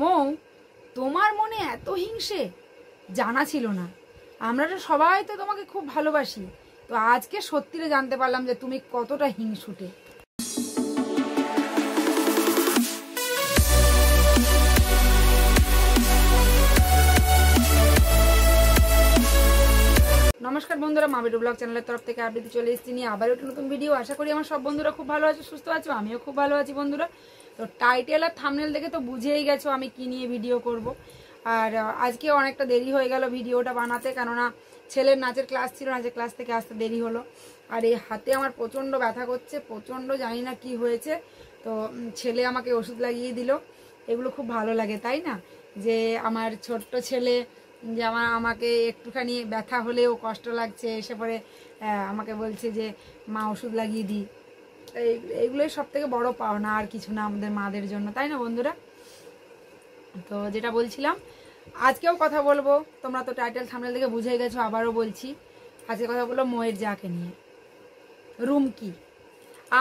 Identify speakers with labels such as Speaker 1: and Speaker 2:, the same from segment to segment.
Speaker 1: মৌ, তোমার মনে এত হিংসে? জানা ছিল না। আমরা তো সবাই তো তোমাকে খুব ভালোবাসি। তো আজকে সত্যিটা জানতে পারলাম যে তুমি কতটা হিংসুটে। নমস্কার বন্ধুরা মাবিডু ব্লগ চ্যানেলের তরফ থেকে আপডেট চলে এসেছি নিয়ে আবার একটা নতুন ভিডিও আশা করি আমার সব বন্ধুরা খুব ভালো আছে, সুস্থ আছো, আমিও খুব ভালো আছি বন্ধুরা। তো টাইটেল আর থামনেল দেখে তো বুঝেই গেছো আমি কি নিয়ে ভিডিও করব। আর আজকে অনেকটা দেরি হয়ে গেল ভিডিওটা বানাতে, কেননা ছেলের নাচের ক্লাস ছিল, নাচের ক্লাস থেকে আসতে দেরি হলো। আর এই হাতে আমার প্রচণ্ড ব্যথা করছে, প্রচণ্ড জানি না কি হয়েছে। তো ছেলে আমাকে ওষুধ লাগিয়ে দিল। এগুলো খুব ভালো লাগে, তাই না? যে আমার ছোট্ট ছেলে, যে আমার, আমাকে একটুখানি ব্যথা হলেও কষ্ট লাগছে, এসে পরে আমাকে বলছে যে, মা, ওষুধ লাগিয়ে দিই এইগুলোই সব থেকে বড় পাওনা, আর কিছু না আমাদের মাদের জন্য, তাই না বন্ধুরা? তো যেটা বলছিলাম, আজকেও কথা বলব, তোমরা তো টাইটেল থামনেল থেকে বুঝে গেছো, আবারও বলছি, আজকে কথা বলব ময়ের যাকে নিয়ে। রুমকি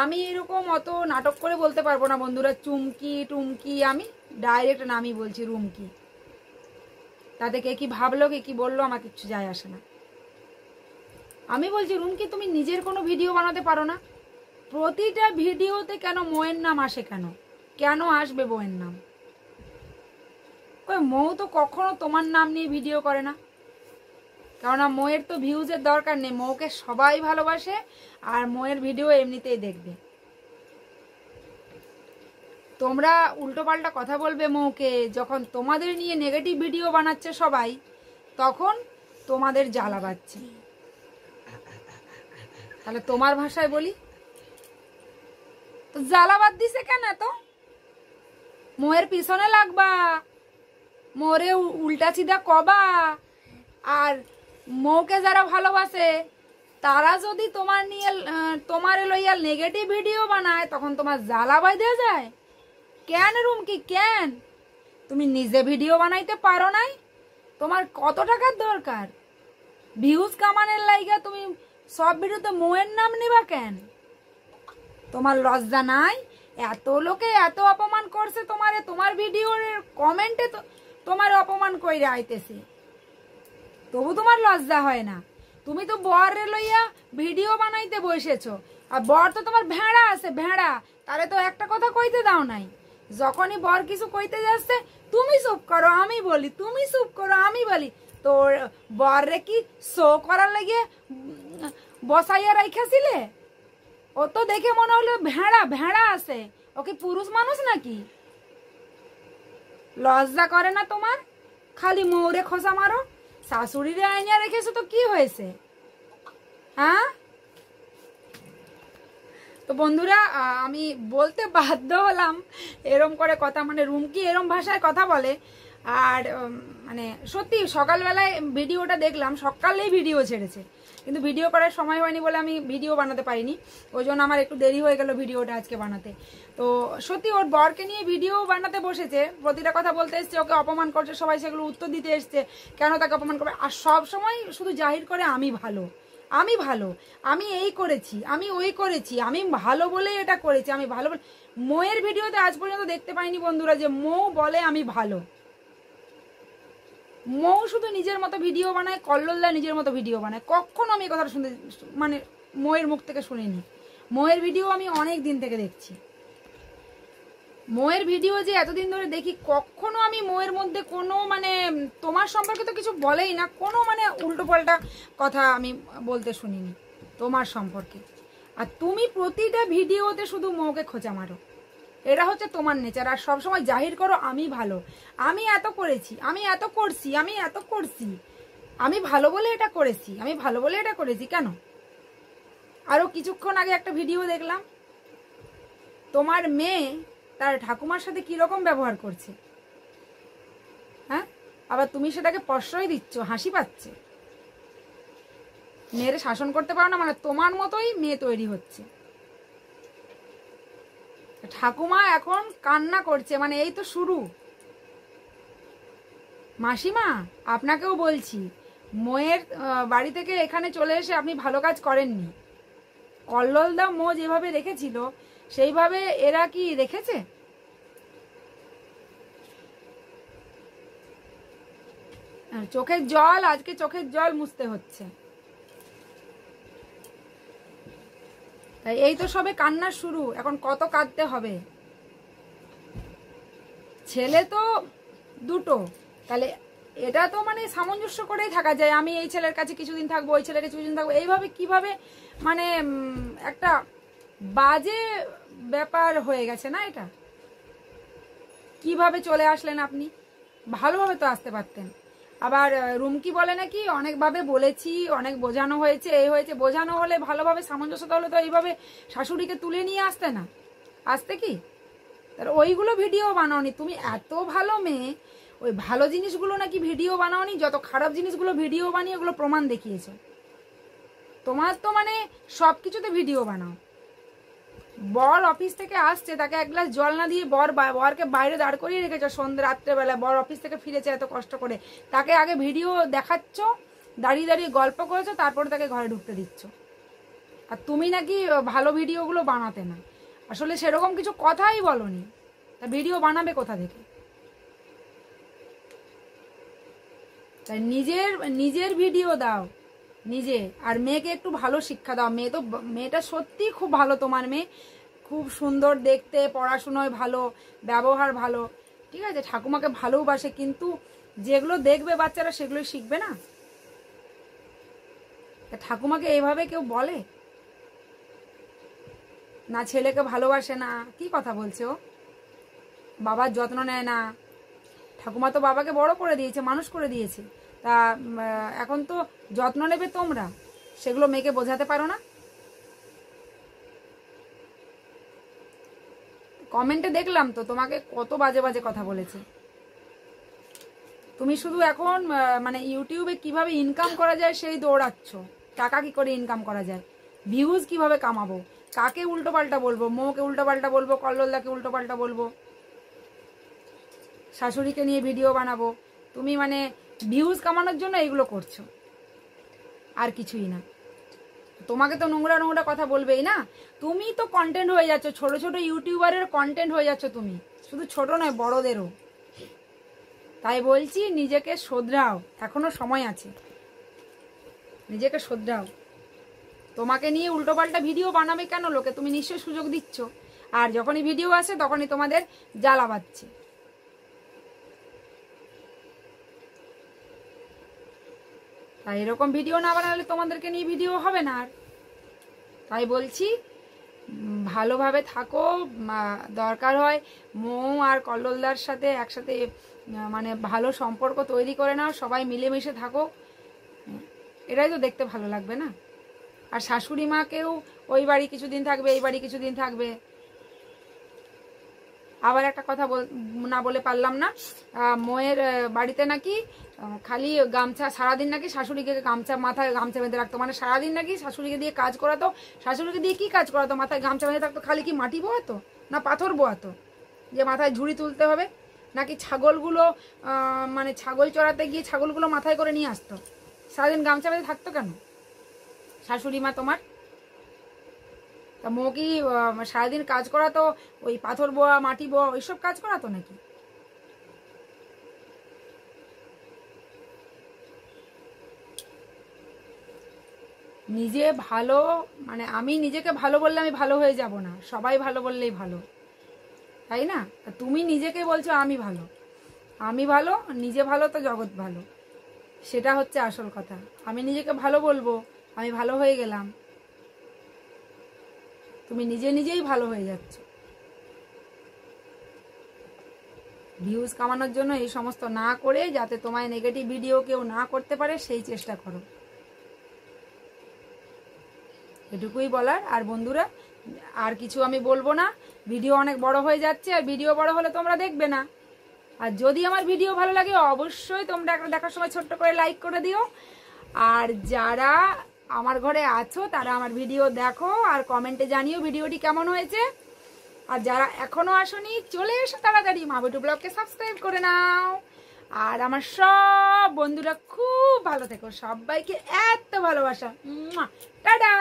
Speaker 1: আমি এরকম অত নাটক করে বলতে পারব না বন্ধুরা, চুমকি, টুমকি, আমি ডাইরেক্ট নামই বলছি রুমকি তাতে কে কি ভাবলো, কে কি বলল, আমার কিচ্ছু যায় আসে না। আমি বলছি রুমকি তুমি নিজের কোনো ভিডিও বানাতে পারো না? প্রতিটা ভিডিওতে কেন মোয়ের নাম আসে কেন? কেন আসবে বউয়ের নাম? ওই মৌ তো কখনো তোমার নাম নিয়ে ভিডিও করে না। কেননা মোয়ের তো ভিউজের দরকার নেই, মৌকে সবাই ভালোবাসে আর মোয়ের ভিডিও এমনিতেই দেখবে। তোমরা উল্টোপাল্টা কথা বলবে মৌকে, যখন তোমাদের নিয়ে নেগেটিভ ভিডিও বানাচ্ছে সবাই, তখন তোমাদের জ্বালা বাচ্ছে তাহলে তোমার ভাষায় বলি? তো জ্বালাবাদ দিছে কেন তো মোয়ের পিছনে লাগবা। মোরে উল্টা সিধা কবা। আর মৌকে যারা ভালোবাসে, তারা যদি তোমার নিয়ে তোমার লইয়া নেগেটিভ ভিডিও বানায়, তখন তোমার জ্বালা বাইদে যায়। কেন রুম কি কেন? তুমি নিজে ভিডিও বানাইতে পারো নাই? তোমার কত টাকার দরকার? ভিউজ কামানের লাইগা তুমি সব ভিডিওতে মোয়ের নাম নিবা কেন? তোমার লজ্জা নাই? এত লোকে এত অপমান করছে তোমারে, তোমার ভিডিওর কমেন্টে তোমার অপমান কইরা আইতেছে। তবু তোমার লজ্জা হয় না। তুমি তো বর লইয়া ভিডিও বানাইতে বসেছ। আর বর তো তোমার ভেড়া আছে, ভেড়া। তাহলে তো একটা কথা কইতে দাও নাই। যখনই বর কিছু কইতে যাচ্ছে, তুমি চুপ করো, আমি বলি, তুমি চুপ করো, আমি বলি। তোর বর রে কি শো করার লাগে বসাইয়া রাইখাছিলে ও তো দেখে মনে হলো ভেড়া ভেড়া আছে। ও কি পুরুষ মানুষ নাকি? লজ্জা করে না তোমার? খালি মৌরে খোসা মারো। শাশুড়িরে আইনিয়া রেখেছো তো কি হয়েছে? হ্যাঁ? তো বন্ধুরা আমি বলতে বাধ্য হলাম, এরম করে কথা মানে রুমকি এরম ভাষায় কথা বলে। আর মানে সত্যি সকালবেলায় ভিডিওটা দেখলাম, সকালেই ভিডিও ছেড়েছে। কিন্তু ভিডিও করার সময় হয়নি বলে আমি ভিডিও বানাতে পারিনি। ওই জন্য আমার একটু দেরি হয়ে গেল ভিডিওটা আজকে বানাতে। তো সত্যি ওর বরকে নিয়ে ভিডিও বানাতে বসেছে, প্রতিটা কথা বলতে এসছে, ওকে অপমান করছে, সবাই সেগুলো উত্তর দিতে এসছে, কেন তাকে অপমান করবে? আর সব সময় শুধু জাহির করে আমি ভালো আমি ভালো, আমি এই করেছি, আমি ওই করেছি, আমি ভালো বলেই এটা করেছি, আমি ভালো বলে। মোয়ের ভিডিওতে আজ পর্যন্ত দেখতে পাইনি বন্ধুরা যে মৌ বলে আমি ভালো। মৌ শুধু নিজের মতো ভিডিও বানায় কল্লোলদা নিজের মতো ভিডিও বানায়। কখনো আমি কথাটা শুনতে মানে মৌয়ের মুখ থেকে শুনিনি। মৌয়ের ভিডিও আমি অনেক দিন থেকে দেখছি। মোয়ের ভিডিও যে এতদিন ধরে দেখি, কখনো আমি মোয়ের মধ্যে কোনো মানে তোমার সম্পর্কে তো কিছু বলেই না, কোনো মানে উল্টো পাল্টা কথা আমি বলতে শুনিনি তোমার সম্পর্কে। আর তুমি প্রতিটা ভিডিওতে শুধু মৌকে খোঁচা মারো। এটা হচ্ছে তোমার নেচার আর সবসময় জাহির করো আমি ভালো। আমি এত করেছি, আমি এত করছি, আমি এত করছি। আমি ভালো বলে এটা করেছি, আমি ভালো বলে এটা করেছি কেন? আরও কিছুক্ষণ আগে একটা ভিডিও দেখলাম। তোমার মেয়ে তার ঠাকুমার সাথে কি রকম ব্যবহার করছে? হ্যাঁ? আবার তুমি সেটাকে প্রশ্রয় দিচ্ছ, হাসি পাচ্ছে। মেয়ের শাসন করতে পারো না মানে তোমার মতোই মেয়ে তৈরি হচ্ছে। ঠাকুমা এখন কান্না করছে মানে এই তো শুরু। মাসিমা, আপনাকেও বলছি, মোয়ের বাড়ি থেকে এখানে চলে এসে আপনি ভালো কাজ করেননি। কল্লোলদা মো যেভাবে রেখেছিল, সেইভাবে এরা কি রেখেছে? চোখের জল, আজকে চোখের জল মুছতে হচ্ছে। তাই এই তো সবে কান্না শুরু, এখন কত কাঁদতে হবে? ছেলে তো দুটো, তাহলে এটা তো মানে সামঞ্জস্য করেই থাকা যায়, আমি এই ছেলের কাছে কিছুদিন থাকব, ওই ছেলের কাছে কিছুদিন থাকব, এইভাবে কীভাবে মানে একটা বাজে ব্যাপার হয়ে গেছে না এটা? কীভাবে চলে আসলেন আপনি? ভালোভাবে তো আসতে পারতেন। আবার রুমকি বলে নাকি, অনেকভাবে বলেছি, অনেক বোঝানো হয়েছে, এই হয়েছে। বোঝানো হলে ভালোভাবে সামঞ্জস্যতা হলে তো এইভাবে শাশুড়িকে তুলে নিয়ে আসতে না। আসতে কি? তার ওইগুলো ভিডিও বানাওনি। তুমি এত ভালো মেয়ে, ওই ভালো জিনিসগুলো নাকি ভিডিও বানাওনি, যত খারাপ জিনিসগুলো ভিডিও বানিয়ে ওগুলো প্রমাণ দেখিয়েছে। তোমার তো মানে সব কিছুতে ভিডিও বানাও। বর অফিস থেকে আসছে, তাকে এক গ্লাস জল না দিয়ে বর বরকে বাইরে দাঁড় করিয়ে রেখেছো সন্ধ্যে রাত্রেবেলা বর অফিস থেকে ফিরেছে এত কষ্ট করে। তাকে আগে ভিডিও দেখাচ্ছ, দাঁড়িয়ে দাঁড়িয়ে গল্প করেছ, তারপরে তাকে ঘরে ঢুকতে দিচ্ছ। আর তুমি নাকি ভালো ভিডিওগুলো বানাতে না। আসলে সেরকম কিছু কথাই বলনি। তা ভিডিও বানাবে কোথা থেকে? তাই নিজের নিজের ভিডিও দাও। নিজে। আর মেয়েকে একটু ভালো শিক্ষা দাও। মেয়ে তো মেয়েটা সত্যি খুব ভালো তোমার মেয়ে। খুব সুন্দর দেখতে, পড়াশুনোয় ভালো, ব্যবহার ভালো। ঠিক আছে, ঠাকুমাকে ভালোবাসে, কিন্তু যেগুলো দেখবে বাচ্চারা, সেগুলোই শিখবে না? ঠাকুমাকে এইভাবে কেউ বলে? না, ছেলেকে ভালোবাসে না। কি কথা বলছে ও? বাবার যত্ন নেয় না। ঠাকুমা তো বাবাকে বড় করে দিয়েছে, মানুষ করে দিয়েছে। তা এখন তো যত্ন নেবে তোমরা। সেগুলো মেয়েকে বোঝাতে পারো না। কমেন্টে দেখলাম তো, তোমাকে কত বাজে বাজে কথা বলেছে। তুমি শুধু এখন মানে ইউটিউবে কীভাবে ইনকাম করা যায় সেই দৌড়াচ্ছ। টাকা কি করে ইনকাম করা যায়? ভিউজ কীভাবে কামাবো? কাকে উল্টো পাল্টা বলব? মৌকে উল্টো পাল্টা বলব? কল্লোলদাকে উল্টো পাল্টা বলব? শাশুড়িকে নিয়ে ভিডিও বানাবো? তুমি মানে ভিউজ কামানোর জন্য এগুলো করছ। আর কিছুই না। তোমাকে তো নোংরা নোংরা কথা বলবেই না? তুমি তো কন্টেন্ট হয়ে যাচ্ছ, ছোট ছোট ইউটিউবারের কন্টেন্ট হয়ে যাচ্ছ তুমি। শুধু ছোট নয়, বড়দেরও। তাই বলছি, নিজেকে শোধরাও। এখনও সময় আছে। নিজেকে শোধরাও। তোমাকে নিয়ে উল্টোপাল্টা ভিডিও বানাবে কেন লোকে? তুমি নিশ্চয়ই সুযোগ দিচ্ছ। আর যখনই ভিডিও আসে, তখনই তোমাদের জ্বালা বাচ্ছে তাই এরকম ভিডিও না বানালে তোমাদেরকে নিয়ে ভিডিও হবে না আর। তাই বলছি ভালোভাবে থাকো দরকার হয় মৌ আর কল্লোলদার সাথে একসাথে মানে ভালো সম্পর্ক তৈরি করে নাও, সবাই মিলেমিশে থাকো। এটাই তো দেখতে ভালো লাগবে না। আর শাশুড়ি মাকেও ওই বাড়ি কিছুদিন থাকবে, এই বাড়ি কিছুদিন থাকবে। আবার একটা কথা না বলে পারলাম না। মোয়ের বাড়িতে নাকি খালি গামছা, সারাদিন নাকি শাশুড়িকে গামছা মাথায় গামছা বেঁধে রাখতো। মানে সারাদিন নাকি শাশুড়িকে দিয়ে কাজ করাতো। শাশুড়িকে দিয়ে কি কাজ করাতো? মাথায় গামছা বেঁধে থাকতো, খালি কি মাটি বোয়াতো? না পাথর বোয়াতো? যে মাথায় ঝুড়ি তুলতে হবে? নাকি ছাগলগুলো মানে ছাগল চড়াতে গিয়ে ছাগলগুলো মাথায় করে নিয়ে আসতো? সারাদিন গামছা বেঁধে থাকতো কেন? শাশুড়ি মা তোমার? তা মো কি সারাদিন কাজ করাতো ওই পাথর বোয়া, মাটি বোয়া, ওইসব কাজ করাতো নাকি? নিজে ভালো মানে আমি নিজেকে ভালো বললে আমি ভালো হয়ে যাব না। সবাই ভালো বললেই ভালো। তাই না? তা তুমি নিজেকে বলছো, আমি ভালো। আমি ভালো, নিজে ভালো তো জগৎ ভালো। সেটা হচ্ছে আসল কথা। আমি নিজেকে ভালো বলব, আমি ভালো হয়ে গেলাম। তুমি নিজে নিজেই ভালো হয়ে যাচ্ছ। ভিউজ কামানোর জন্য এই সমস্ত না করে, যাতে তোমায় নেগেটিভ ভিডিও কেউ না করতে পারে, সেই চেষ্টা করো। এটুকুই বলার। আর বন্ধুরা, আর কিছু আমি বলব না। ভিডিও অনেক বড় হয়ে যাচ্ছে, আর ভিডিও বড় হলে তোমরা দেখবে না। আর যদি আমার ভিডিও ভালো লাগে, অবশ্যই তোমরা একটা দেখার সময় ছোট্ট করে লাইক করে দিও। আর যারা আমার ঘরে আছো, তারা আমার ভিডিও দেখো আর কমেন্টে জানিও ভিডিওটি কেমন হয়েছে। আর যারা এখনও আসনি, চলে এসো তাড়াতাড়ি, মা বিটু ব্লগকে সাবস্ক্রাইব করে নাও। আর আমার সব বন্ধুরা খুব ভালো থেকো, সবাইকে এত ভালোবাসা। টাটা!